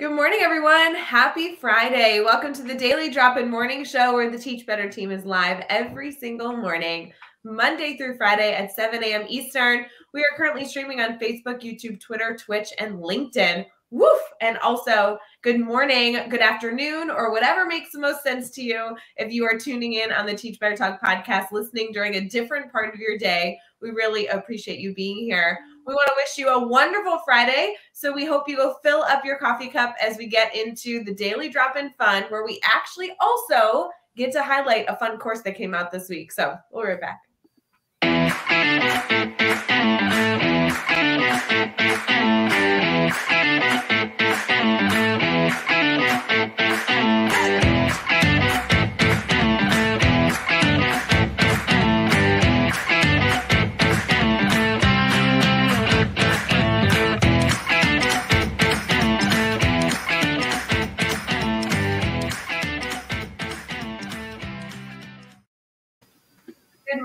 Good morning, everyone. Happy Friday. Welcome to the Daily Drop In Morning Show where the Teach Better team is live every single morning, Monday through Friday at 7 a.m. Eastern. We are currently streaming on Facebook, YouTube, Twitter, Twitch, and LinkedIn. Woof! And also, good morning, good afternoon, or whatever makes the most sense to you. If you are tuning in on the Teach Better Talk podcast, listening during a different part of your day, we really appreciate you being here. We want to wish you a wonderful Friday. So we hope you go fill up your coffee cup as we get into the daily drop in fun, where we actually also get to highlight a fun course that came out this week. So we'll be right back. Good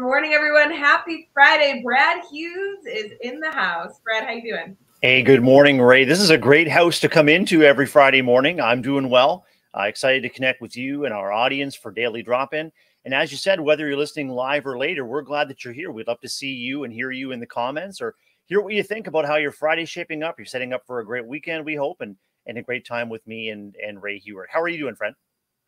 morning, everyone. Happy Friday. Brad Hughes is in the house. Brad, how you doing? Hey, good morning, Rae. This is a great house to come into every Friday morning. I'm doing well. Uh, excited to connect with you and our audience for daily drop in. And as you said, whether you're listening live or later, we're glad that you're here. We'd love to see you and hear you in the comments or hear what you think about how your Friday's shaping up. You're setting up for a great weekend, we hope, and, and a great time with me and, and Rae Hughart. How are you doing, friend?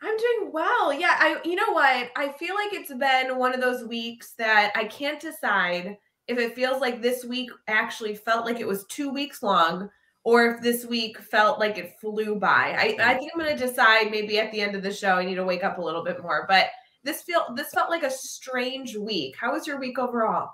I'm doing well. Yeah, I you know what? I feel like it's been one of those weeks that I can't decide if it feels like this week actually felt like it was 2 weeks long or if this week felt like it flew by. I, I think I'm going to decide maybe at the end of the show I need to wake up a little bit more, but this feel this felt like a strange week. How was your week overall?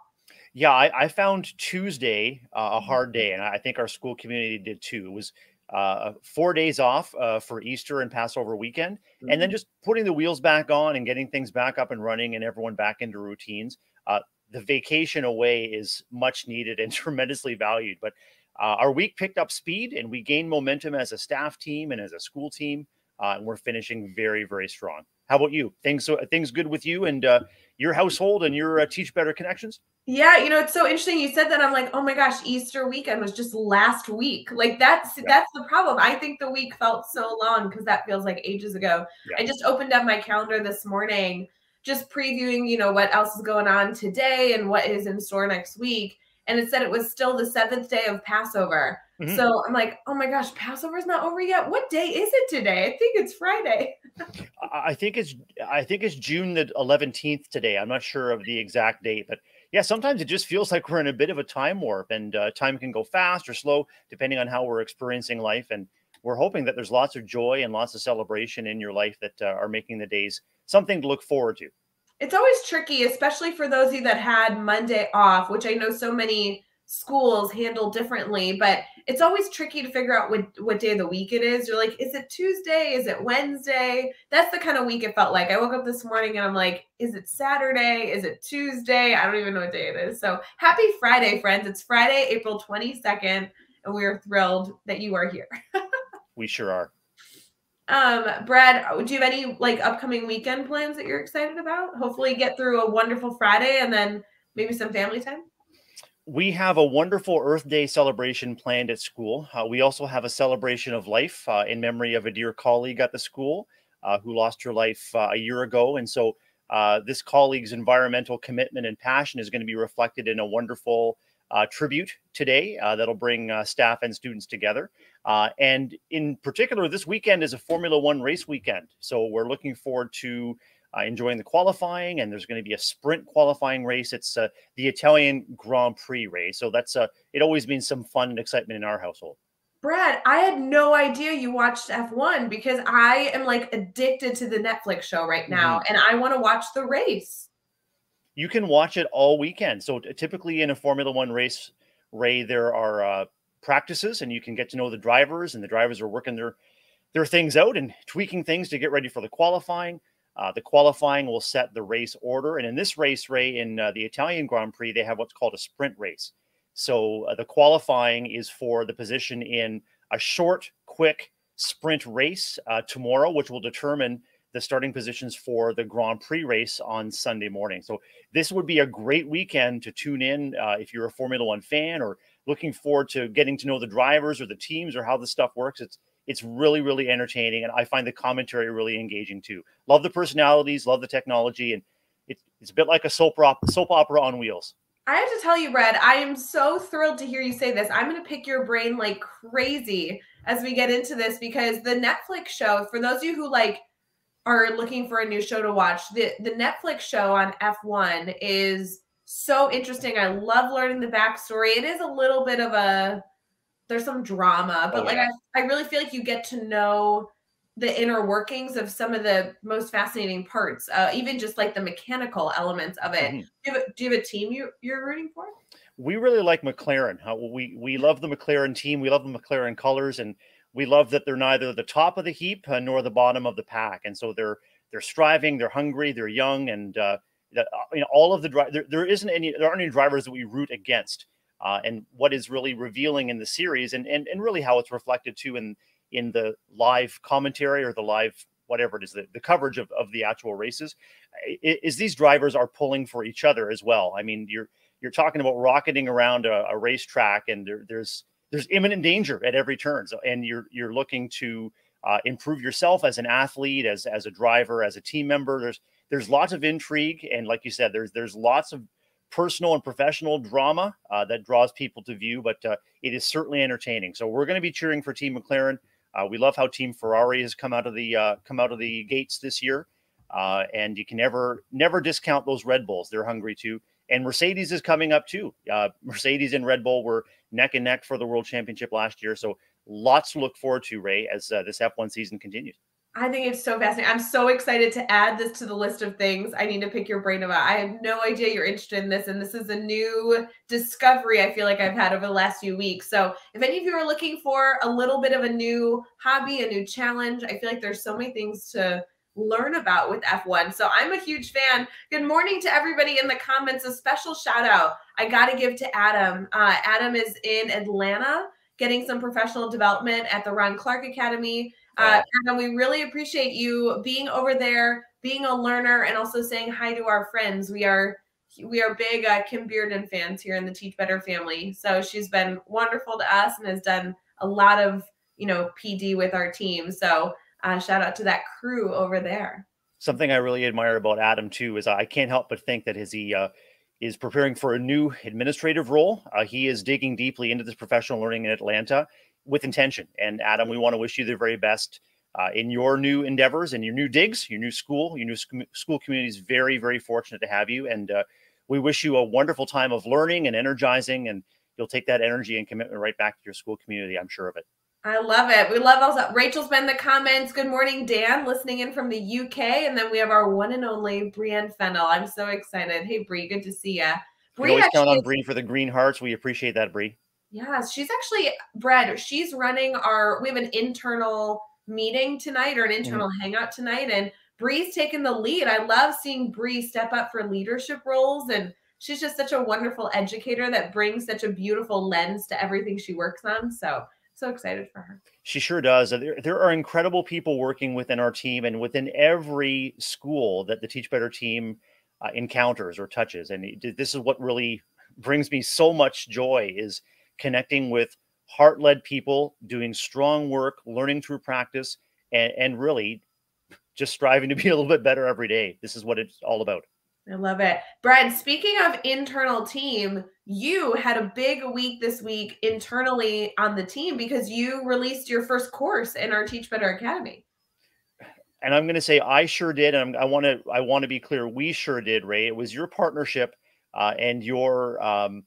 Yeah, I, I found Tuesday uh, a hard day, and I think our school community did too. It was uh, four days off uh, for Easter and Passover weekend, mm-hmm. and then mm-hmm. just putting the wheels back on and getting things back up and running and everyone back into routines. Uh, the vacation away is much needed and tremendously valued. But uh, our week picked up speed and we gained momentum as a staff team and as a school team, uh, and we're finishing very, very strong. How about you? Things things good with you and uh, your household and your Teach Better connections? Yeah, you know, it's so interesting you said that. I'm like, oh my gosh, Easter weekend was just last week. Like that's yeah. that's the problem. I think the week felt so long because that feels like ages ago. Yeah. I just opened up my calendar this morning, just previewing, you know, what else is going on today and what is in store next week. And it said it was still the seventh day of Passover. Mm-hmm. So I'm like, oh my gosh, Passover's not over yet. What day is it today? I think it's Friday. I think it's I think it's June the 11th today. I'm not sure of the exact date, but yeah, sometimes it just feels like we're in a bit of a time warp and uh, time can go fast or slow depending on how we're experiencing life. And we're hoping that there's lots of joy and lots of celebration in your life that uh, are making the days something to look forward to. It's always tricky, especially for those of you that had Monday off, which I know so many schools handle differently, but it's always tricky to figure out what what day of the week it is. You're like, is it Tuesday? Is it Wednesday? That's the kind of week it felt like. I woke up this morning and I'm like, is it Saturday? Is it Tuesday? I don't even know what day it is. So happy Friday, friends. It's Friday, April 22nd, and we are thrilled that you are here. we sure are. Um, Brad, do you have any like upcoming weekend plans that you're excited about? Hopefully get through a wonderful Friday and then maybe some family time we have a wonderful Earth Day celebration planned at school. Uh, we also have a celebration of life uh, in memory of a dear colleague at the school uh, who lost her life uh, a year ago. And so uh, this colleague's environmental commitment and passion is going to be reflected in a wonderful uh, tribute today that'll bring staff and students together. and in particular, this weekend is a Formula One race weekend. So we're looking forward to uh, enjoying the qualifying, and there's going to be a sprint qualifying race. It's uh, the Italian Grand Prix race, so that's uh, it. Always means some fun and excitement in our household. Brad, I had no idea you watched F1 because I am like addicted to the Netflix show right now, mm-hmm. and I want to watch the race. You can watch it all weekend. So typically in a Formula One race, Rae, there are uh, practices, and you can get to know the drivers, and the drivers are working their their things out and tweaking things to get ready for the qualifying. Uh, the qualifying will set the race order. And in this race, Rae, in uh, the Italian Grand Prix, they have what's called a sprint race. So uh, the qualifying is for the position in a short, quick sprint race uh, tomorrow, which will determine the starting positions for the Grand Prix race on Sunday morning. So this would be a great weekend to tune in uh, if you're a Formula One fan or looking forward to getting to know the drivers or the teams or how this stuff works. It's it's really really entertaining, and I find the commentary really engaging too. Love the personalities, love the technology, and it's it's a bit like a soap opera soap opera on wheels. I have to tell you, Brad, I am so thrilled to hear you say this. I'm going to pick your brain like crazy as we get into this because the Netflix show, for those of you who like are looking for a new show to watch, the the Netflix show on F1 is so interesting. I love learning the backstory. It is a little bit of a there's some drama, but oh, like I, I really feel like you get to know the inner workings of some of the most fascinating parts, uh, even just like the mechanical elements of it. Mm-hmm. Do, you have a, do you have a team you, you're rooting for? We really like McLaren. How we we love the McLaren team. We love the McLaren colors, and we love that they're neither the top of the heap uh, nor the bottom of the pack. And so they're they're striving, they're hungry, they're young, and uh, that uh, you know all of the drive there, there isn't any there aren't any drivers that we root against uh, and what is really revealing in the series and, and and really how it's reflected too in in the live commentary or the live whatever it is the, the coverage of, of the actual races is these drivers are pulling for each other as well. I mean you're you're talking about rocketing around a, a racetrack and there, there's there's imminent danger at every turn. So, and you're you're looking to uh, improve yourself as an athlete as as a driver as a team member. There's there's lots of intrigue, and like you said, there's there's lots of personal and professional drama uh, that draws people to view, but uh, it is certainly entertaining. So we're going to be cheering for Team McLaren. Uh, we love how Team Ferrari has come out of the uh, come out of the gates this year, uh, and you can never never discount those Red Bulls. They're hungry too, and Mercedes is coming up too. Uh, Mercedes and Red Bull were neck and neck for the World Championship last year, so lots to look forward to, Rae, as this F1 season continues. I think it's so fascinating. I'm so excited to add this to the list of things I need to pick your brain about. I have no idea you're interested in this, and this is a new discovery I feel like I've had over the last few weeks. So, if any of you are looking for a little bit of a new hobby, a new challenge, I feel like there's so many things to learn about with F1. So, I'm a huge fan. Good morning to everybody in the comments. A special shout out I got to give to Adam. Uh, Adam is in Atlanta getting some professional development at the Ron Clark Academy uh, and we really appreciate you being over there, being a learner, and also saying hi to our friends. We are we are big uh, Kim Bearden fans here in the Teach Better family. So she's been wonderful to us and has done a lot of you know PD with our team. So uh, shout out to that crew over there. Something I really admire about Adam too is I can't help but think that as he uh, is preparing for a new administrative role, uh, he is digging deeply into this professional learning in Atlanta with intention. And Adam, we want to wish you the very best uh, in your new endeavors and your new digs, your new school, your new sc- school community is very, very fortunate to have you. And uh, we wish you a wonderful time of learning and energizing, and you'll take that energy and commitment right back to your school community. I'm sure of it. I love it. We love also Rachel's been in the comments. Good morning, Dan, listening in from the UK. And then we have our one and only Brienne Fennel. I'm so excited. Hey, Brie, good to see you. We always count on Brie for the green hearts. We appreciate that, Brie. Yeah, she's actually Brad. She's running our. We have an internal meeting tonight or an mm-hmm. internal mm-hmm. hangout tonight, and Bree's taking the lead. I love seeing Bree step up for leadership roles, and she's just such a wonderful educator that brings such a beautiful lens to everything she works on. So so excited for her. She sure does. There, there are incredible people working within our team and within every school that the Teach Better team uh, encounters or touches. And this is what really brings me so much joy is connecting with heart led people, doing strong work, learning through practice, and, and really just striving to be a little bit better every day. This is what it's all about. I love it. Brad, speaking of internal team, you had a big week this week internally on the team because you released your first course in our Teach Better Academy. And I'm going to say I sure did. And I want to I want to be clear. We sure did, Rae. It was your partnership uh, and your um,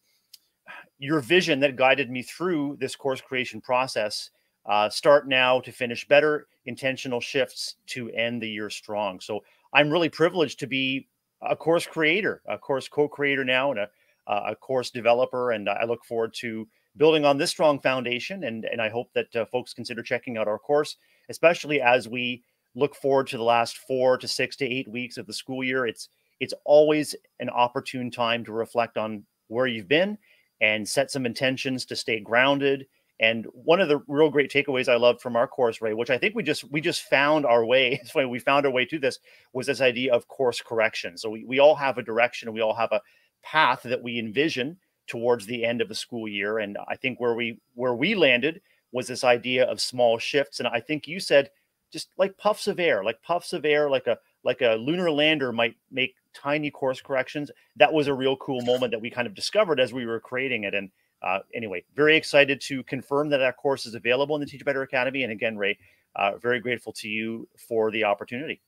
your vision that guided me through this course creation process. Uh, start now to finish better, intentional shifts to end the year strong. So I'm really privileged to be a course creator, a course co-creator now, and a, a course developer. And I look forward to building on this strong foundation. And, and I hope that uh, folks consider checking out our course, especially as we look forward to the last four to six to eight weeks of the school year. It's it's always an opportune time to reflect on where you've been and set some intentions to stay grounded. And one of the real great takeaways I loved from our course, Rae, which I think we just we just found our way. It's funny we found our way to this was this idea of course correction. So we, we all have a direction we all have a path that we envision towards the end of the school year. And I think where we where we landed was this idea of small shifts. And I think you said just like puffs of air, like puffs of air, like a like a lunar lander might make tiny course corrections. That was a real cool moment that we kind of discovered as we were creating it. And uh, anyway, very excited to confirm that that course is available in the Teach Better Academy. And again, Rae, uh, very grateful to you for the opportunity.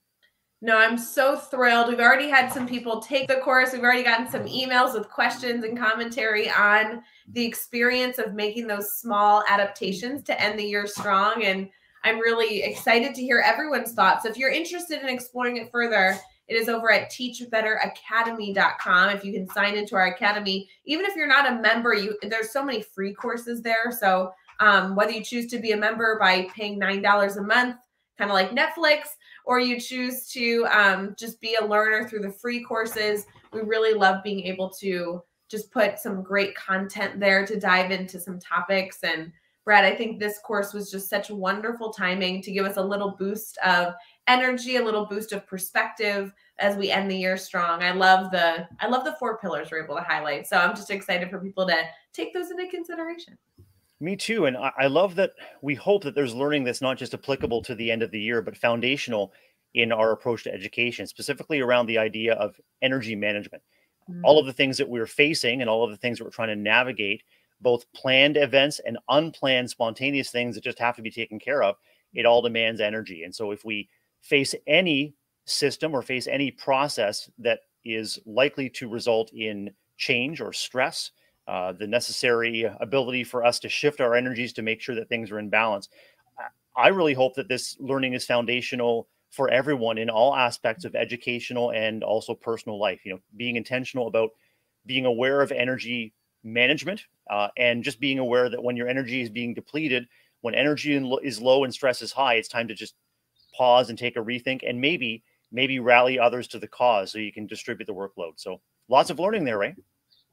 No, I'm so thrilled. We've already had some people take the course. We've already gotten some emails with questions and commentary on the experience of making those small adaptations to end the year strong. And I'm really excited to hear everyone's thoughts. If you're interested in exploring it further, it is over at teachbetteracademy.com. If you can sign into our academy, even if you're not a member, you there's so many free courses there. So um, whether you choose to be a member by paying nine dollars a month, kind of like Netflix, or you choose to um, just be a learner through the free courses, we really love being able to just put some great content there to dive into some topics and Brad, I think this course was just such wonderful timing to give us a little boost of energy, a little boost of perspective as we end the year strong. I love the I love the four pillars we're able to highlight. So I'm just excited for people to take those into consideration. Me too. And I love that we hope that there's learning that's not just applicable to the end of the year, but foundational in our approach to education, specifically around the idea of energy management. Mm-hmm. All of the things that we're facing and all of the things that we're trying to navigate both planned events and unplanned spontaneous things that just have to be taken care of it all demands energy. And so if we face any system or face any process that is likely to result in change or stress uh, the necessary ability for us to shift our energies to make sure that things are in balance i really hope that this learning is foundational for everyone in all aspects of educational and also personal life. You know being intentional about being aware of energy management uh, and just being aware that when your energy is being depleted, when energy is low and stress is high, it's time to just pause and take a rethink and maybe maybe rally others to the cause so you can distribute the workload. So lots of learning there, right?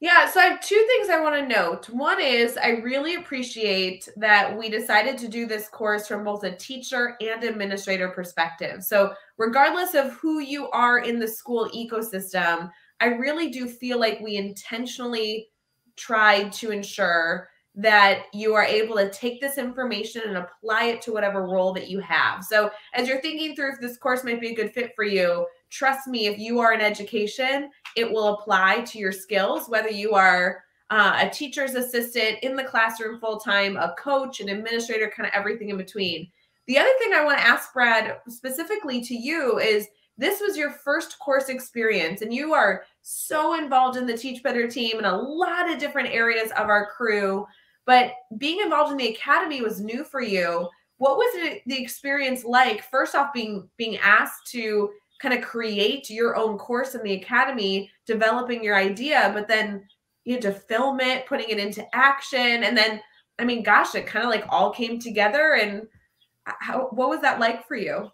Yeah, so I have two things I want to note. One is I really appreciate that we decided to do this course from both a teacher and administrator perspective. So, regardless of who you are in the school ecosystem, I really do feel like we intentionally tried to ensure that you are able to take this information and apply it to whatever role that you have. So, as you're thinking through if this course might be a good fit for you, trust me, if you are in education, it will apply to your skills, whether you are uh, a teacher's assistant in the classroom full time, a coach, an administrator, kind of everything in between. The other thing I want to ask Brad specifically to you is this was your first course experience and you are so involved in the Teach Better team and a lot of different areas of our crew. But being involved in the academy was new for you. What was the experience like? First off, being being asked to kind of create your own course in the academy, developing your idea, but then you had to film it, putting it into action, and then I mean, gosh, it kind of like all came together. And how what was that like for you?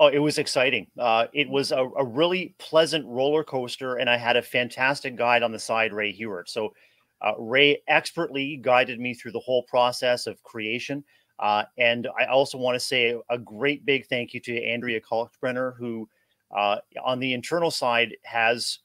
Oh, it was exciting. Uh, it was a, a, really pleasant roller coaster, and I had a fantastic guide on the side, Rae Hughart. So, uh, Rae expertly guided me through the whole process of creation. Uh, and I also want to say a great big thank you to Andrea Kalkbrenner, who uh, on the internal side has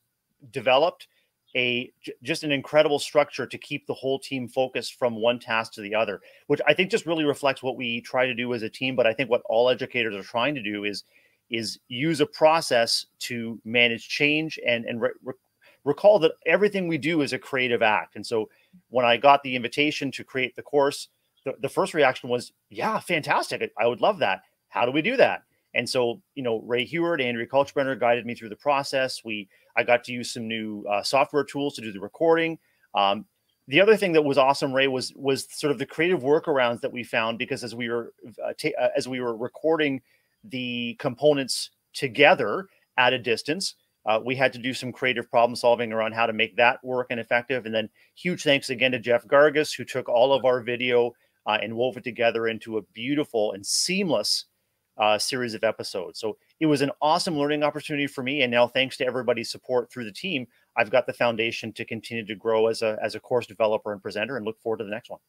developed a just an incredible structure to keep the whole team focused from one task to the other which i think just really reflects what we try to do as a team but i think what all educators are trying to do is is use a process to manage change and and re- recall that everything we do is a creative act. And so when i got the invitation to create the course the, the first reaction was yeah fantastic. I would love that. How do we do that and so, you know, Rae Hughart, Andrea Kalkbrenner guided me through the process. We I got to use some new uh, software tools to do the recording. Um, the other thing that was awesome, Rae, was was sort of the creative workarounds that we found because as we were uh, uh, as we were recording the components together at a distance, uh, we had to do some creative problem solving around how to make that work and effective. And then huge thanks again to Jeff Gargas, who took all of our video uh, and wove it together into a beautiful and seamless uh, series of episodes. So it was an awesome learning opportunity for me. And now, thanks to everybody's support through the team, I've got the foundation to continue to grow as a as a course developer and presenter, and look forward to the next one.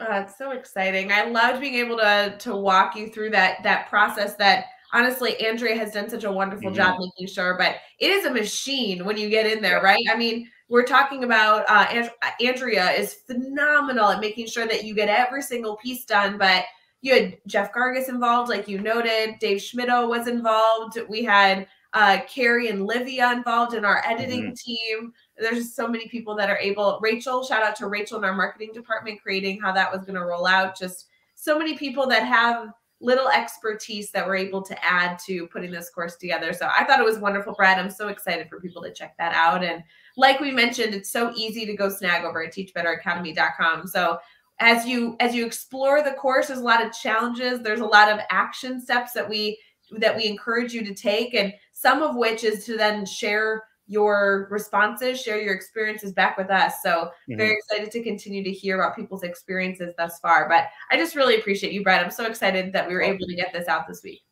Oh, it's so exciting! I loved being able to to walk you through that that process. That honestly, Andrea has done such a wonderful mm-hmm. job making sure. But it is a machine when you get in there, right? I mean, we're talking about uh, and- Andrea is phenomenal at making sure that you get every single piece done. But you had Jeff Gargas involved, like you noted. Dave Schmidt was involved. We had uh, Carrie and Livia involved in our editing mm-hmm. team. There's just so many people that are able. Rachel, shout out to Rachel in our marketing department, creating how that was going to roll out. Just so many people that have little expertise that we're able to add to putting this course together. So I thought it was wonderful, Brad. I'm so excited for people to check that out. And like we mentioned, it's so easy to go snag over at teachbetteracademy.com. So as you as you explore the course, there's a lot of challenges. There's a lot of action steps that we that we encourage you to take, and some of which is to then share your responses, share your experiences back with us. So mm-hmm. very excited to continue to hear about people's experiences thus far. But I just really appreciate you, Brad. I'm so excited that we were able to get this out this week.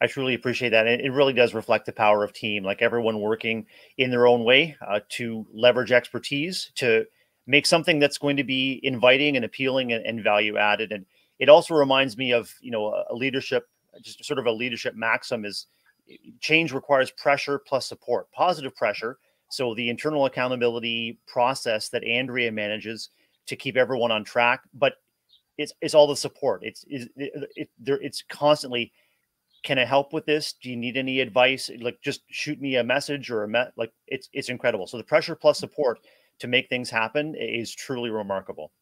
I truly appreciate that. It really does reflect the power of team, like everyone working in their own way uh, to leverage expertise to make something that's going to be inviting and appealing and, and value added. And it also reminds me of, you know, a leadership, just sort of a leadership maxim is eh, change requires pressure plus support, positive pressure. So the internal accountability process that Andrea manages to keep everyone on track, but it's it's all the support. It's it's it, it, there. It's constantly. Can I help with this? Do you need any advice? Like, just shoot me a message or a met. Like, it's it's incredible. So the pressure plus support to make things happen is truly remarkable.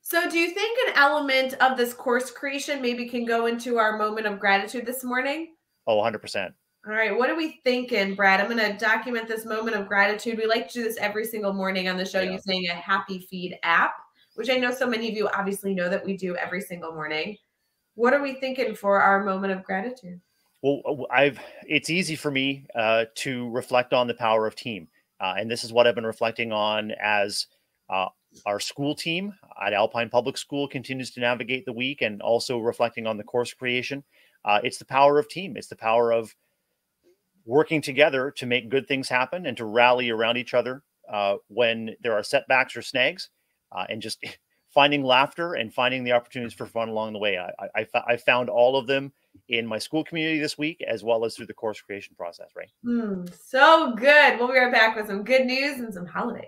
So, do you think an element of this course creation maybe can go into our moment of gratitude this morning? Oh, 100%. All right. What are we thinking, Brad? I'm going to document this moment of gratitude. We like to do this every single morning on the show yeah. using a Happy Feed app, which I know so many of you obviously know that we do every single morning. What are we thinking for our moment of gratitude? Well, uh, I've it's easy for me uh, to reflect on the power of team, uh, and this is what I've been reflecting on as uh, our school team at Alpine Public School continues to navigate the week, and also reflecting on the course creation uh, it's the power of team. It's the power of working together to make good things happen and to rally around each other uh, when there are setbacks or snags, uh, and just finding laughter and finding the opportunities for fun along the way. I, I, I, found all of them in my school community this week, as well as through the course creation process. Right? Mm, so good. We'll be right back with some good news and some holidays.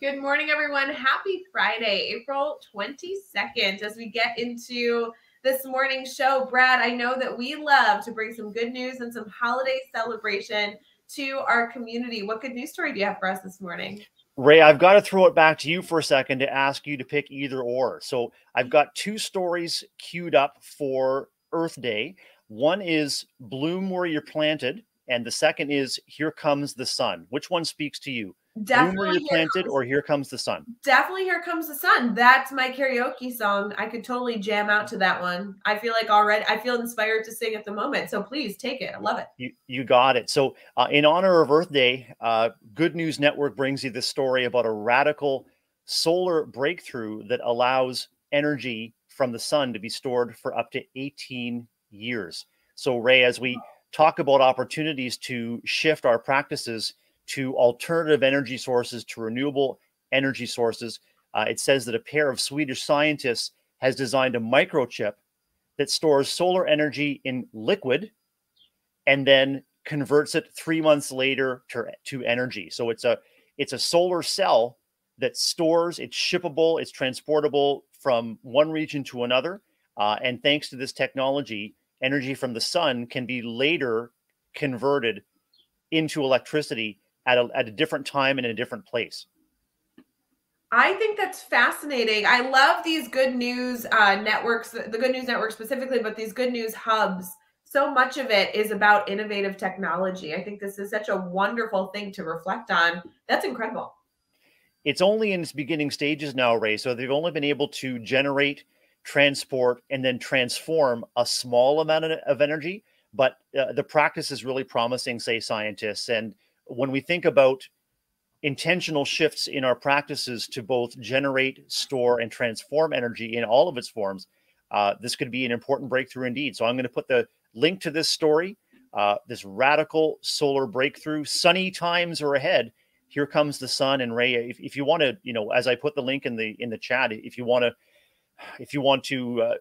Good morning, everyone. Happy Friday, April 22nd. As we get into this morning's show, Brad, I know that we love to bring some good news and some holiday celebration to our community. What good news story do you have for us this morning? Rae, I've got to throw it back to you for a second to ask you to pick either or. So I've got two stories queued up for Earth Day. One is Bloom Where You're Planted, and the second is Here Comes the Sun. Which one speaks to you? Definitely You're Planted comes, or Here Comes the Sun. Definitely Here Comes the Sun. That's my karaoke song. I could totally jam out to that one. I feel like already I feel inspired to sing at the moment. So please take it. I love it. You you got it. So uh, in honor of Earth Day, uh, Good News Network brings you this story about a radical solar breakthrough that allows energy from the sun to be stored for up to 18 years. So Rae, as we talk about opportunities to shift our practices to alternative energy sources, to renewable energy sources. Uh, it says that a pair of Swedish scientists has designed a microchip that stores solar energy in liquid and then converts it three months later to, to energy. So it's a it's a solar cell that stores, it's shippable, it's transportable from one region to another. Uh, and thanks to this technology, energy from the sun can be later converted into electricity at a, at a different time and in a different place. I think that's fascinating. I love these good news uh, networks, the good news network specifically, but these good news hubs. So much of it is about innovative technology. I think this is such a wonderful thing to reflect on. That's incredible. It's only in its beginning stages now, Ray. So they've only been able to generate, transport, and then transform a small amount of energy. But uh, the practice is really promising, say scientists. And when we think about intentional shifts in our practices to both generate, store, and transform energy in all of its forms, uh, this could be an important breakthrough indeed. So I'm going to put the link to this story, uh, this radical solar breakthrough. Sunny times are ahead here comes the sun and ray if, if you want to you know as i put the link in the in the chat if you want to if you want to uh,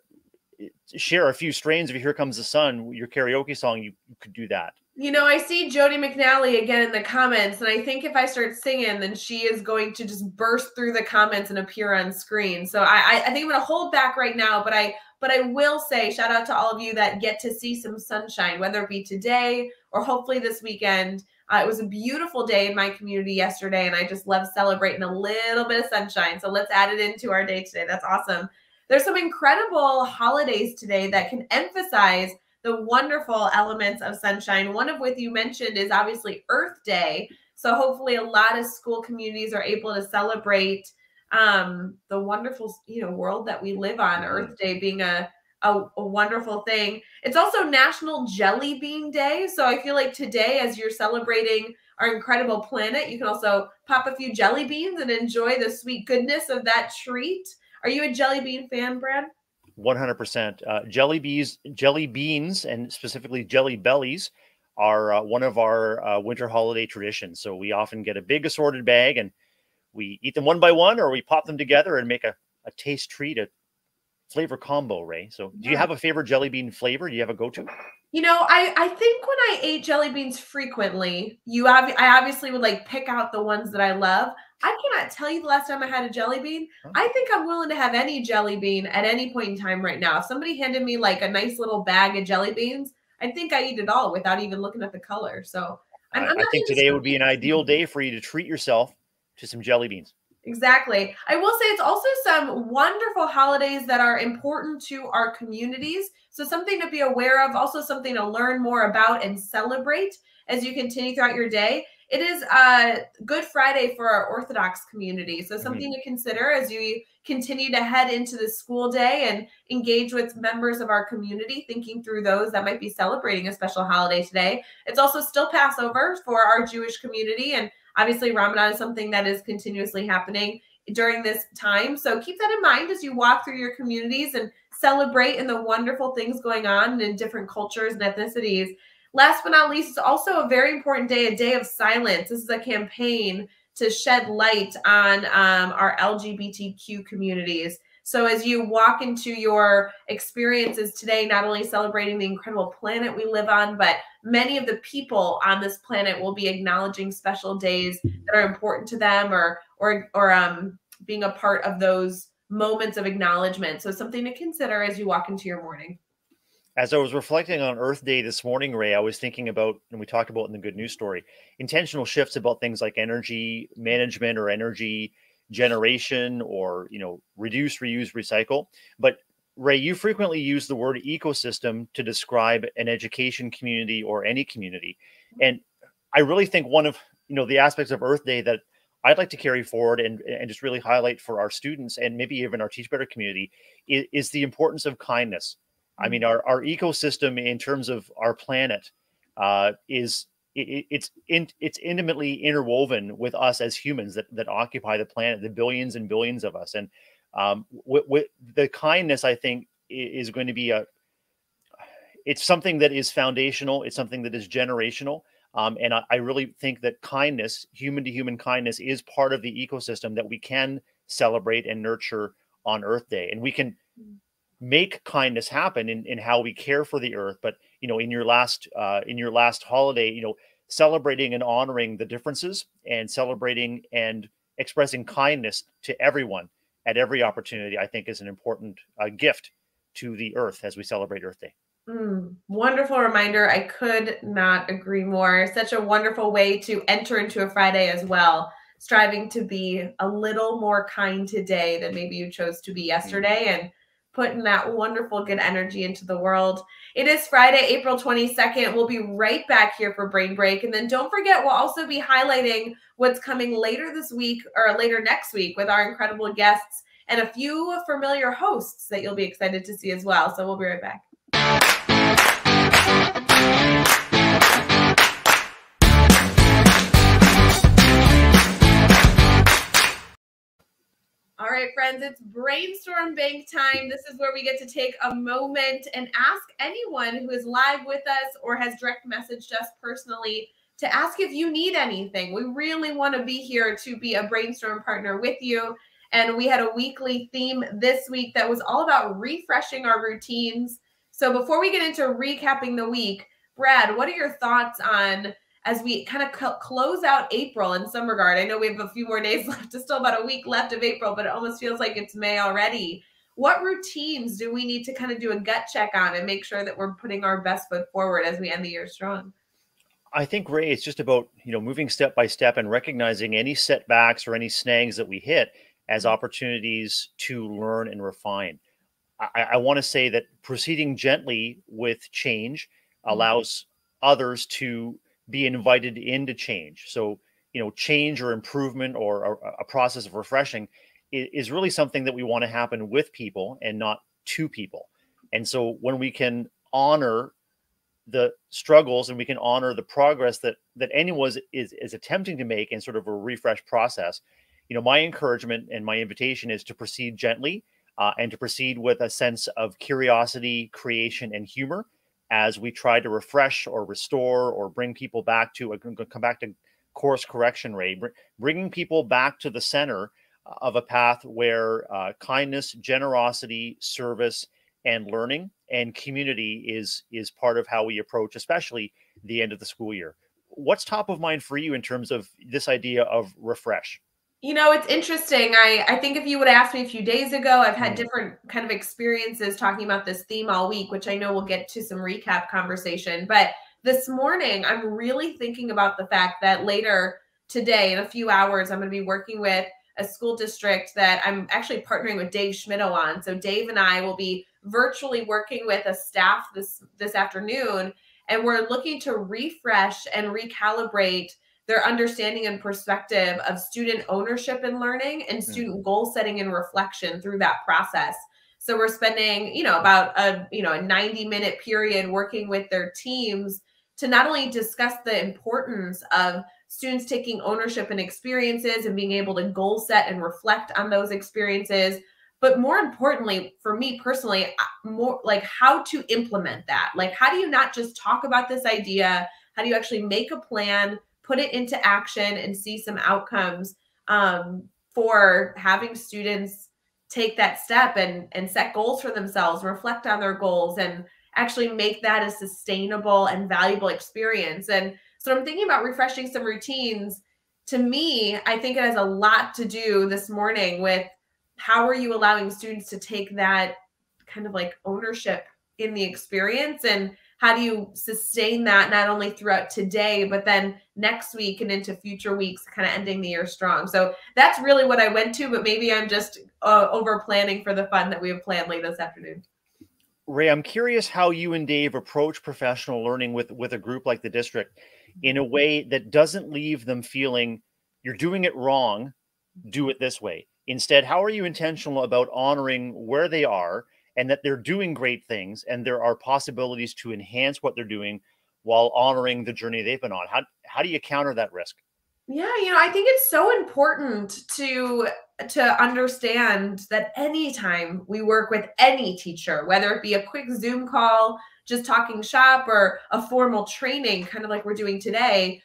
share a few strains of here comes the sun your karaoke song you, you could do that you know, I see Jody McNally again in the comments, and I think if I start singing, then she is going to just burst through the comments and appear on screen. So I, I think I'm going to hold back right now, but I, but I will say shout out to all of you that get to see some sunshine, whether it be today or hopefully this weekend. Uh, it was a beautiful day in my community yesterday, and I just love celebrating a little bit of sunshine. So let's add it into our day today. That's awesome. There's some incredible holidays today that can emphasize the wonderful elements of sunshine. One of which you mentioned is obviously Earth Day. So hopefully a lot of school communities are able to celebrate um, the wonderful you know world that we live on. Earth Day being a, a, a wonderful thing. It's also National Jelly Bean Day. So I feel like today, as you're celebrating our incredible planet, you can also pop a few jelly beans and enjoy the sweet goodness of that treat. Are you a jelly bean fan, Brad? 100%. Uh, jelly bees, jelly beans, and specifically jelly bellies are uh, one of our uh, winter holiday traditions. So we often get a big assorted bag and we eat them one by one, or we pop them together and make a, a taste treat, a flavor combo. Ray. So do you have a favorite jelly bean flavor? Do you have a go-to? You know, I I think when I ate jelly beans frequently, you ob- I obviously would like pick out the ones that I love. I cannot tell you the last time I had a jelly bean. Oh. I think I'm willing to have any jelly bean at any point in time right now. If somebody handed me like a nice little bag of jelly beans, I think I eat it all without even looking at the color. So I'm, I'm i think today would be an ideal day for you to treat yourself to some jelly beans. Exactly. I will say it's also some wonderful holidays that are important to our communities. So, something to be aware of, also something to learn more about and celebrate as you continue throughout your day. It is uh, Good Friday for our Orthodox community. So, something mm-hmm. to consider as you continue to head into the school day and engage with members of our community, thinking through those that might be celebrating a special holiday today. It's also still Passover for our Jewish community. And obviously, Ramadan is something that is continuously happening during this time. So, keep that in mind as you walk through your communities and celebrate in the wonderful things going on in different cultures and ethnicities. Last but not least, it's also a very important day, a day of silence. This is a campaign to shed light on um, our LGBTQ communities. So as you walk into your experiences today, not only celebrating the incredible planet we live on, but many of the people on this planet will be acknowledging special days that are important to them or or or um being a part of those moments of acknowledgement. So something to consider as you walk into your morning as I was reflecting on Earth Day this morning, Rae, I was thinking about, and we talked about in the good news story, intentional shifts about things like energy management or energy generation or, you know, reduce, reuse, recycle. But Rae, you frequently use the word ecosystem to describe an education community or any community. And I really think one of, you know, the aspects of Earth Day that I'd like to carry forward and, and just really highlight for our students and maybe even our Teach Better community is, is the importance of kindness I mean, our, our ecosystem in terms of our planet uh, is it, it's in, it's intimately interwoven with us as humans that, that occupy the planet, the billions and billions of us. And um, the kindness, I think is going to be a, it's something that is foundational. It's something that is generational. Um, and I, I, really think that kindness, human to human kindness, is part of the ecosystem that we can celebrate and nurture on Earth Day. And we can mm make kindness happen in, in how we care for the earth but you know in your last uh, in your last holiday you know celebrating and honoring the differences and celebrating and expressing kindness to everyone at every opportunity i think is an important uh, gift to the earth as we celebrate earth day. Mm, wonderful reminder. I could not agree more. Such a wonderful way to enter into a friday as well striving to be a little more kind today than maybe you chose to be mm-hmm. yesterday and putting that wonderful good energy into the world. It is Friday, April 22nd. We'll be right back here for Brain Break. And then don't forget, we'll also be highlighting what's coming later this week or later next week with our incredible guests and a few familiar hosts that you'll be excited to see as well. So we'll be right back. Right, friends, it's brainstorm bank time. This is where we get to take a moment and ask anyone who is live with us or has direct messaged us personally to ask if you need anything. We really want to be here to be a brainstorm partner with you. And we had a weekly theme this week that was all about refreshing our routines. So before we get into recapping the week, Brad, what are your thoughts on as we kind of cl- close out April in some regard? I know we have a few more days left, just still about a week left of April, but it almost feels like it's May already. What routines do we need to kind of do a gut check on and make sure that we're putting our best foot forward as we end the year strong? I think Rae, it's just about you know moving step by step and recognizing any setbacks or any snags that we hit as mm-hmm. opportunities to learn and refine. I, I want to say that proceeding gently with change mm-hmm. allows others to be invited into change. So you know, change or improvement or a, a process of refreshing is, is really something that we want to happen with people and not to people. And so when we can honor the struggles and we can honor the progress that that anyone is, is attempting to make in sort of a refresh process you know my encouragement and my invitation is to proceed gently uh, and to proceed with a sense of curiosity creation and humor as we try to refresh or restore or bring people back to come back to course correction Rae bringing people back to the center of a path where uh, kindness generosity service and learning and community is is part of how we approach especially the end of the school year. What's top of mind for you in terms of this idea of refresh you know it's interesting. I i think if you would ask me a few days ago i've had mm. different kind of experiences talking about this theme all week which i know we'll get to some recap conversation. But this morning i'm really thinking about the fact that later today in a few hours i'm going to be working with a school district that i'm actually partnering with dave schmittou on. So dave and i will be virtually working with a staff this this afternoon and we're looking to refresh and recalibrate their understanding and perspective of student ownership and learning and mm-hmm. student mm-hmm. goal setting and reflection through that process so we're spending you know about a you know a 90 minute period working with their teams to not only discuss the importance of students taking ownership and experiences and being able to goal set and reflect on those experiences but more importantly for me personally more like how to implement that like how do you not just talk about this idea how do you actually make a plan put it into action and see some outcomes um, for having students take that step and and set goals for themselves reflect on their goals and actually make that a sustainable and valuable experience. And so i'm thinking about refreshing some routines. To me i think it has a lot to do this morning with how are you allowing students to take that kind of like ownership in the experience and how do you sustain that not only throughout today but then next week and into future weeks kind of ending the year strong. So that's really what i went to but maybe i'm just uh, over planning for the fun that we have planned late this afternoon. Rae i'm curious how you and dave approach professional learning with with a group like the district in a way that doesn't leave them feeling you're doing it wrong do it this way. Instead, how are you intentional about honoring where they are and that they're doing great things and there are possibilities to enhance what they're doing while honoring the journey they've been on? How, how do you counter that risk? Yeah, you know, I think it's so important to to understand that anytime we work with any teacher, whether it be a quick Zoom call, just talking shop or a formal training kind of like we're doing today,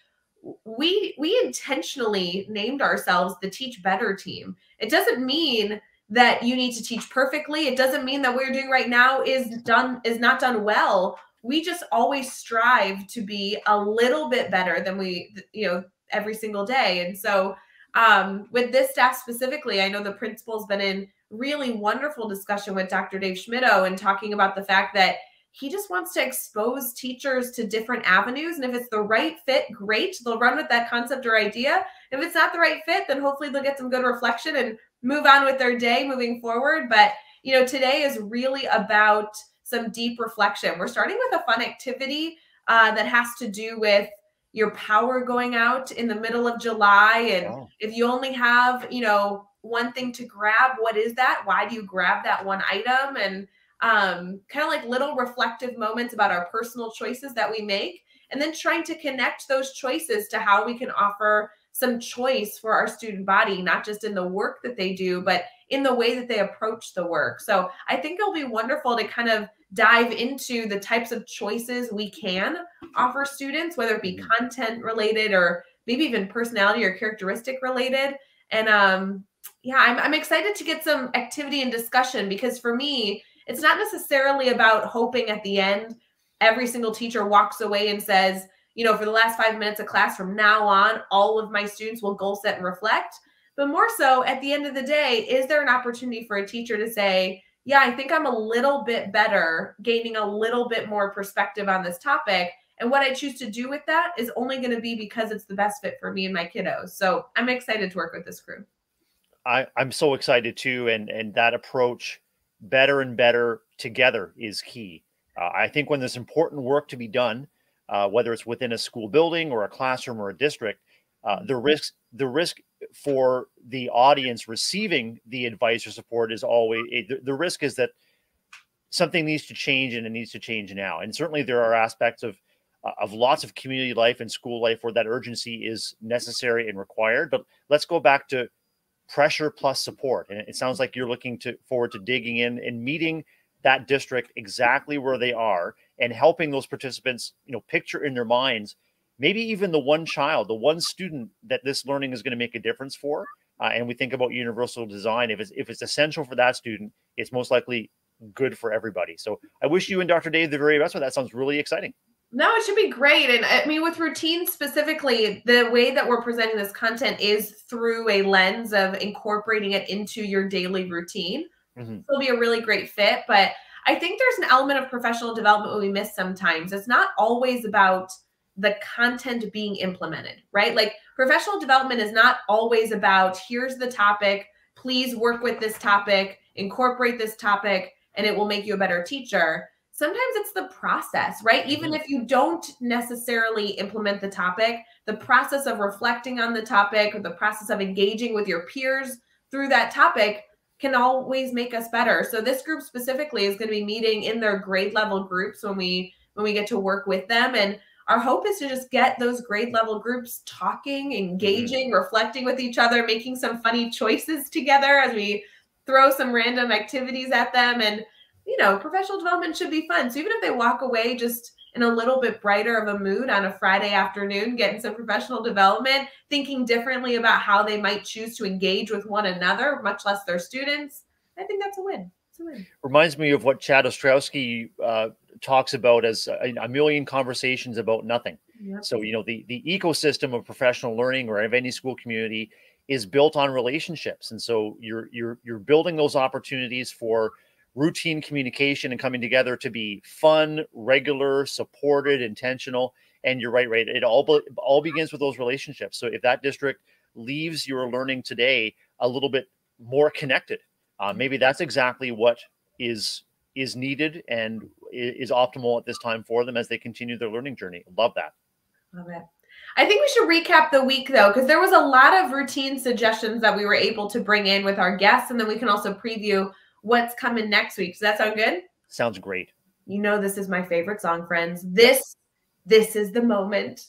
we we intentionally named ourselves the teach better team it doesn't mean that you need to teach perfectly it doesn't mean that what you're doing right now is done is not done well we just always strive to be a little bit better than we you know every single day and so um, with this staff specifically i know the principal's been in really wonderful discussion with dr dave schmittou and talking about the fact that he just wants to expose teachers to different avenues. And if it's the right fit, great. They'll run with that concept or idea. If it's not the right fit, then hopefully they'll get some good reflection and move on with their day moving forward. But, you know, today is really about some deep reflection. We're starting with a fun activity uh, that has to do with your power going out in the middle of July. And wow. if you only have, you know, one thing to grab, what is that? Why do you grab that one item? And um, kind of like little reflective moments about our personal choices that we make, and then trying to connect those choices to how we can offer some choice for our student body, not just in the work that they do, but in the way that they approach the work. So I think it'll be wonderful to kind of dive into the types of choices we can offer students, whether it be mm-hmm. content related or maybe even personality or characteristic related. And um, yeah, I'm, I'm excited to get some activity and discussion because for me, it's not necessarily about hoping at the end every single teacher walks away and says, you know, for the last five minutes of class from now on, all of my students will goal set and reflect. But more so, at the end of the day, is there an opportunity for a teacher to say, yeah, I think I'm a little bit better, gaining a little bit more perspective on this topic. And what I choose to do with that is only going to be because it's the best fit for me and my kiddos. So I'm excited to work with this crew. I, I'm so excited too. And, and that approach, better and better together, is key. Uh, I think when there's important work to be done, uh, whether it's within a school building or a classroom or a district, uh, the mm-hmm. risk the risk for the audience receiving the advice or support is always eh, the, the risk is that something needs to change and it needs to change now. And certainly there are aspects of uh, of lots of community life and school life where that urgency is necessary and required. But let's go back to pressure plus support. And it sounds like you're looking to forward to digging in and meeting that district exactly where they are and helping those participants, you know, picture in their minds maybe even the one child, the one student that this learning is going to make a difference for. Uh, and we think about universal design. If it's if it's essential for that student, it's most likely good for everybody. So I wish you and Dr. Dave the very best. But that sounds really exciting. No, it should be great. And I mean, with routine specifically, the way that we're presenting this content is through a lens of incorporating it into your daily routine. Mm-hmm. It'll be a really great fit. But I think there's an element of professional development we miss sometimes. It's not always about the content being implemented, right? Like professional development is not always about here's the topic, please work with this topic, incorporate this topic, and it will make you a better teacher. Sometimes it's the process, right? Even mm-hmm. if you don't necessarily implement the topic, the process of reflecting on the topic or the process of engaging with your peers through that topic can always make us better. So this group specifically is going to be meeting in their grade level groups when we when we get to work with them and our hope is to just get those grade level groups talking, engaging, mm-hmm. reflecting with each other, making some funny choices together as we throw some random activities at them. And, you know, professional development should be fun. So even if they walk away just in a little bit brighter of a mood on a Friday afternoon, getting some professional development, thinking differently about how they might choose to engage with one another, much less their students, I think that's a win. Reminds me of what Chad Ostrowski uh, talks about as a, a, million conversations about nothing. Yep. So, you know, the, the ecosystem of professional learning or of any school community is built on relationships. And so you're, you're, you're building those opportunities for routine communication and coming together to be fun, regular, supported, intentional. And you're right, right. It all, all begins with those relationships. So if that district leaves your learning today a little bit more connected uh, maybe that's exactly what is is needed and is optimal at this time for them as they continue their learning journey. Love that. Love it. I think we should recap the week though, because there was a lot of routine suggestions that we were able to bring in with our guests, and then we can also preview what's coming next week. Does that sound good? Sounds great. You know, this is my favorite song, friends. This, this is the moment.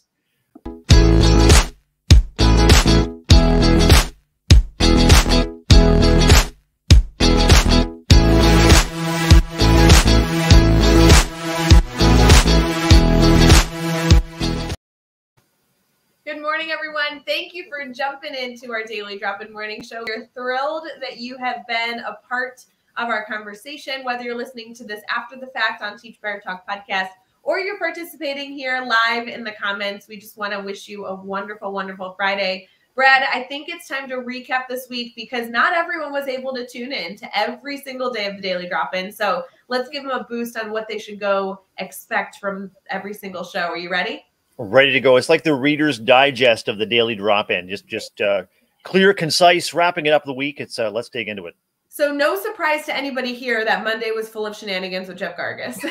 Good morning, everyone. Thank you for jumping into our daily drop in morning show. We're thrilled that you have been a part of our conversation, whether you're listening to this after the fact on Teach Better Talk podcast or you're participating here live in the comments. We just want to wish you a wonderful, wonderful Friday. Brad, I think it's time to recap this week because not everyone was able to tune in to every single day of the daily drop in. So let's give them a boost on what they should go expect from every single show. Are you ready? ready to go. It's like the Reader's Digest of the Daily Drop In. Just just uh, clear, concise, wrapping it up the week. It's uh, let's dig into it. So no surprise to anybody here that Monday was full of shenanigans with Jeff Gargas.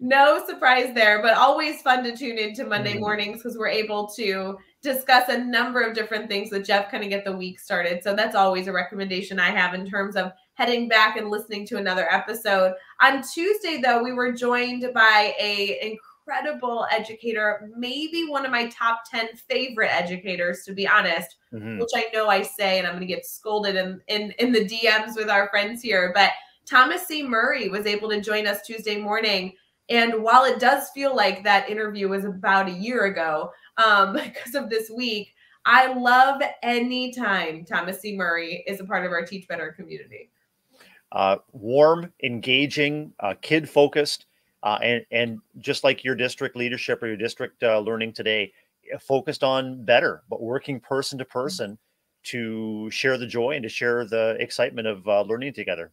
no surprise there, but always fun to tune into Monday mm-hmm. mornings because we're able to discuss a number of different things with Jeff, kind of get the week started. So that's always a recommendation I have in terms of heading back and listening to another episode. On Tuesday, though, we were joined by a incredible educator, maybe one of my top 10 favorite educators, to be honest, mm-hmm. which I know I say, and I'm going to get scolded in, in, in the DMs with our friends here. But Thomas C. Murray was able to join us Tuesday morning. And while it does feel like that interview was about a year ago um, because of this week, I love any time Thomas C. Murray is a part of our Teach Better community. Uh, warm, engaging, uh, kid focused, uh, and and just like your district leadership or your district uh, learning today, focused on better, but working person to mm-hmm. person to share the joy and to share the excitement of uh, learning together.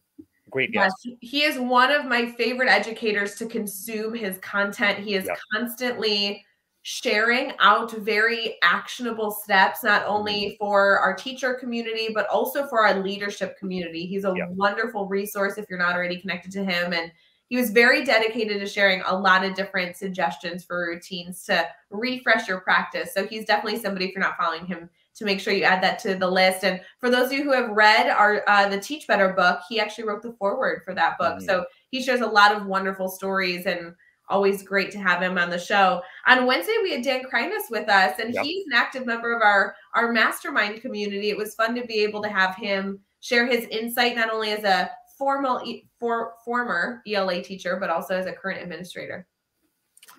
Great guest. Yes, he is one of my favorite educators to consume his content. He is yep. constantly sharing out very actionable steps, not only mm-hmm. for our teacher community, but also for our leadership community. He's a yep. wonderful resource if you're not already connected to him. And he was very dedicated to sharing a lot of different suggestions for routines to refresh your practice. So he's definitely somebody, if you're not following him, to make sure you add that to the list. And for those of you who have read our uh, the Teach Better book, he actually wrote the foreword for that book. Mm-hmm. So he shares a lot of wonderful stories and always great to have him on the show. On Wednesday, we had Dan Kreiness with us, and yep. he's an active member of our our mastermind community. It was fun to be able to have him share his insight, not only as a formal for, former ELA teacher, but also as a current administrator.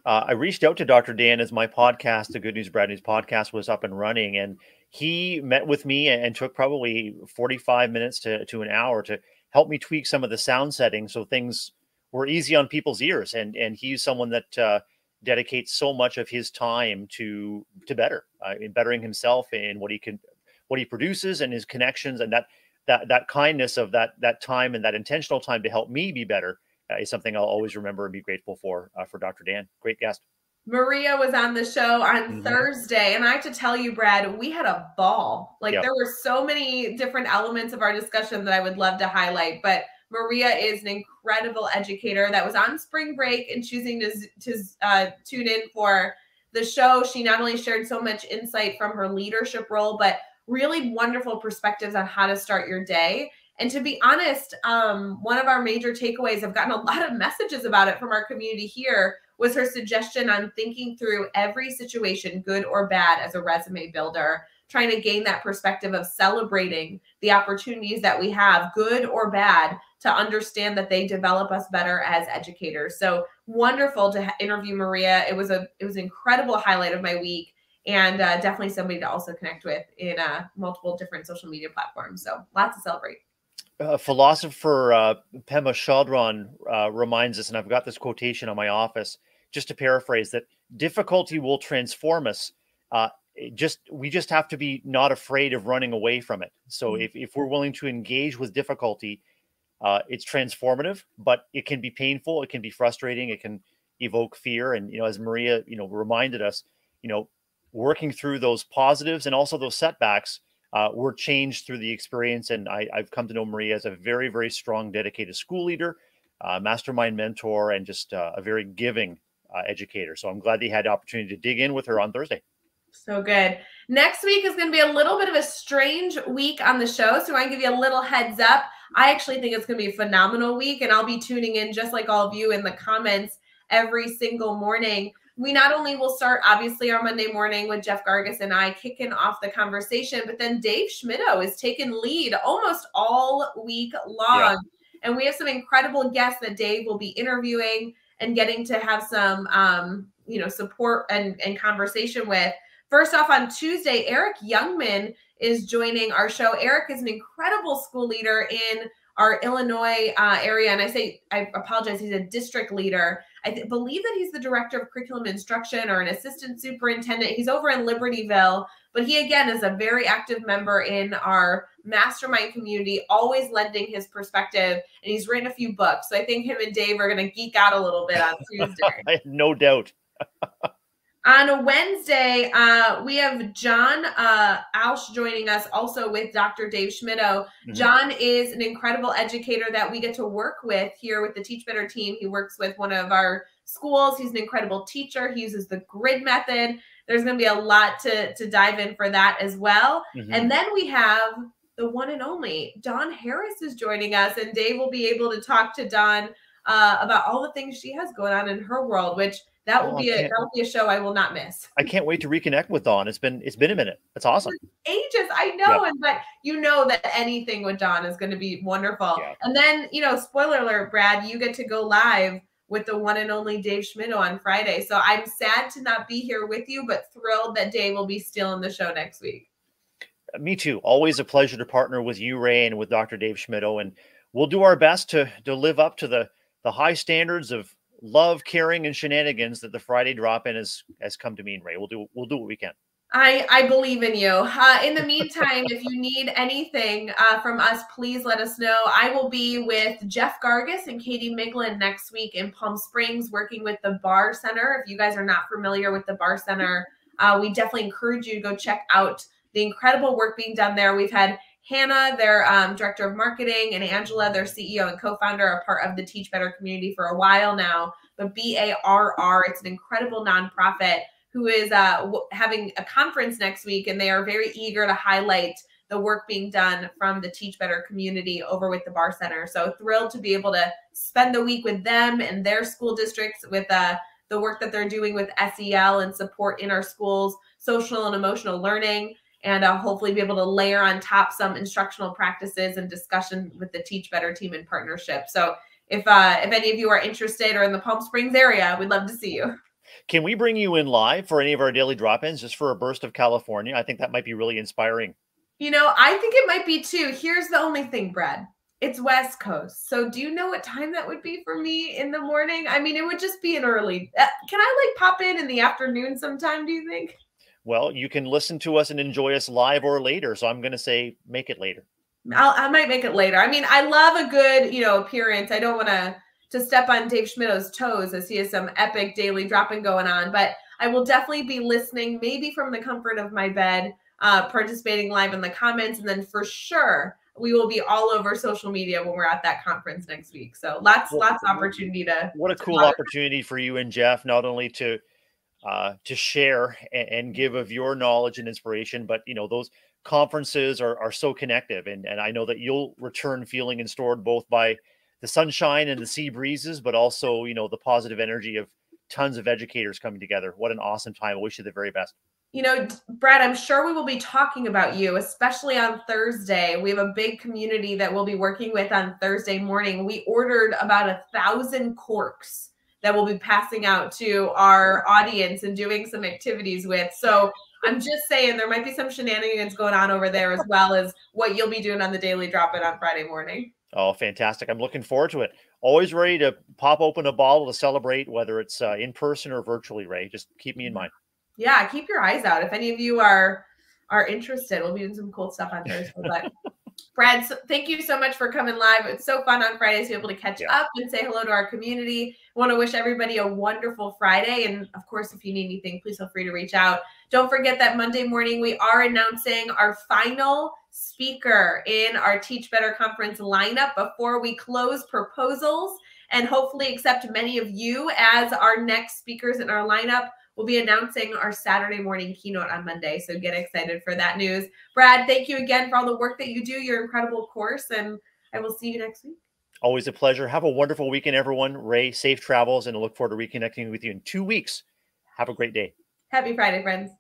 Uh, I reached out to Dr. Dan as my podcast, the Good News Bad News podcast, was up and running, and he met with me and took probably 45 minutes to, to an hour to help me tweak some of the sound settings so things were easy on people's ears. And and he's someone that uh, dedicates so much of his time to to better, uh, in bettering himself and what he can, what he produces and his connections, and that that that kindness of that that time and that intentional time to help me be better uh, is something I'll always remember and be grateful for uh, for Dr. Dan. Great guest. Maria was on the show on mm-hmm. Thursday, and I have to tell you, Brad, we had a ball. Like yep. there were so many different elements of our discussion that I would love to highlight, but Maria is an incredible educator that was on spring break and choosing to, to uh, tune in for the show. She not only shared so much insight from her leadership role, but really wonderful perspectives on how to start your day. And to be honest, um, one of our major takeaways, I've gotten a lot of messages about it from our community here, was her suggestion on thinking through every situation, good or bad, as a resume builder, trying to gain that perspective of celebrating the opportunities that we have, good or bad, to understand that they develop us better as educators. So wonderful to interview Maria. It was a it was an incredible highlight of my week and uh, definitely somebody to also connect with in uh, multiple different social media platforms. So lots to celebrate. Uh, philosopher uh, Pema Chodron uh, reminds us, and I've got this quotation on my office, just to paraphrase that difficulty will transform us. Uh, just we just have to be not afraid of running away from it. So mm-hmm. if, if we're willing to engage with difficulty, uh, it's transformative, but it can be painful. It can be frustrating. It can evoke fear. And you know, as Maria, you know, reminded us, you know, working through those positives and also those setbacks uh, were changed through the experience. And I, have come to know Maria as a very, very strong, dedicated school leader, uh, mastermind mentor, and just uh, a very giving uh, educator. So I'm glad that you had the opportunity to dig in with her on Thursday. So good. Next week is going to be a little bit of a strange week on the show. So I want to give you a little heads up. I actually think it's going to be a phenomenal week, and I'll be tuning in just like all of you in the comments every single morning. We not only will start obviously our Monday morning with Jeff Gargas and I kicking off the conversation, but then Dave Schmittou is taking lead almost all week long. Yeah. And we have some incredible guests that Dave will be interviewing and getting to have some um, you know support and, and conversation with. First off, on Tuesday, Eric Youngman is joining our show. Eric is an incredible school leader in our Illinois uh, area. And I say, I apologize, he's a district leader. I th- believe that he's the director of curriculum instruction or an assistant superintendent. He's over in Libertyville, but he again is a very active member in our mastermind community, always lending his perspective. And he's written a few books. So I think him and Dave are going to geek out a little bit on Tuesday. no doubt. On a Wednesday, uh, we have John uh, Alsh joining us also with Dr. Dave Schmittou. Mm-hmm. John is an incredible educator that we get to work with here with the Teach Better team. He works with one of our schools. He's an incredible teacher. He uses the grid method. There's going to be a lot to, to dive in for that as well. Mm-hmm. And then we have the one and only Dawn Harris is joining us, and Dave will be able to talk to Dawn uh, about all the things she has going on in her world, which – that will oh, be a that will be a show I will not miss. I can't wait to reconnect with Dawn. It's been it's been a minute. That's awesome. Ages, I know, and but you know that anything with Dawn is going to be wonderful. Yeah. And then you know, spoiler alert, Brad, you get to go live with the one and only Dave Schmittou on Friday. So I'm sad to not be here with you, but thrilled that Dave will be still in the show next week. Me too. Always a pleasure to partner with you, Rae, and with Dr. Dave Schmittou, oh, and we'll do our best to to live up to the the high standards of love, caring, and shenanigans that the Friday drop in has has come to mean. Rae, we'll do we'll do what we can. I I believe in you. Uh, in the meantime, if you need anything uh, from us, please let us know. I will be with Jeff Gargas and Katie Miglin next week in Palm Springs, working with the Barr Center. If you guys are not familiar with the Barr Center, uh, we definitely encourage you to go check out the incredible work being done there. We've had Hannah, their um, director of marketing, and Angela, their CEO and co-founder, are part of the Teach Better community for a while now. But BARR, it's an incredible nonprofit who is uh, having a conference next week, and they are very eager to highlight the work being done from the Teach Better community over with the Barr Center. So thrilled to be able to spend the week with them and their school districts with uh, the work that they're doing with SEL and support in our schools, social and emotional learning and uh, hopefully be able to layer on top some instructional practices and discussion with the Teach Better team in partnership. So if uh, if any of you are interested or in the Palm Springs area, we'd love to see you. Can we bring you in live for any of our daily drop-ins just for a burst of California? I think that might be really inspiring. You know, I think it might be too. Here's the only thing, Brad. It's West Coast. So do you know what time that would be for me in the morning? I mean, it would just be an early. Uh, can I like pop in in the afternoon sometime, do you think? Well, you can listen to us and enjoy us live or later. So I'm going to say make it later. I'll, I might make it later. I mean, I love a good, you know, appearance. I don't want to to step on Dave Schmittou's toes as he has some epic daily drop in going on, but I will definitely be listening, maybe from the comfort of my bed, uh, participating live in the comments, and then for sure we will be all over social media when we're at that conference next week. So lots, well, lots of opportunity to. What a to cool opportunity for you and Jeff, not only to uh, to share and, and, give of your knowledge and inspiration. But you know, those conferences are, are so connective, and and I know that you'll return feeling stored both by the sunshine and the sea breezes, but also you know the positive energy of tons of educators coming together. What an awesome time! I wish you the very best. You know, Brad, I'm sure we will be talking about you, especially on Thursday. We have a big community that we'll be working with on Thursday morning. We ordered about a thousand corks that we'll be passing out to our audience and doing some activities with. So I'm just saying there might be some shenanigans going on over there as well as what you'll be doing on the daily drop in on Friday morning. Oh, fantastic. I'm looking forward to it. Always ready to pop open a bottle to celebrate, whether it's uh, in person or virtually, Rae. Just keep me in mind. Yeah, keep your eyes out. If any of you are are interested, we'll be doing some cool stuff on Thursday. But Brad, so thank you so much for coming live. It's so fun on Fridays to be able to catch yeah. up and say hello to our community. I want to wish everybody a wonderful Friday. And of course, if you need anything, please feel free to reach out. Don't forget that Monday morning we are announcing our final speaker in our Teach Better Conference lineup before we close proposals and hopefully accept many of you as our next speakers in our lineup. We'll be announcing our Saturday morning keynote on Monday. So get excited for that news. Brad, thank you again for all the work that you do, your incredible course, and I will see you next week. Always a pleasure. Have a wonderful weekend, everyone. Rae, safe travels, and I look forward to reconnecting with you in two weeks. Have a great day. Happy Friday, friends.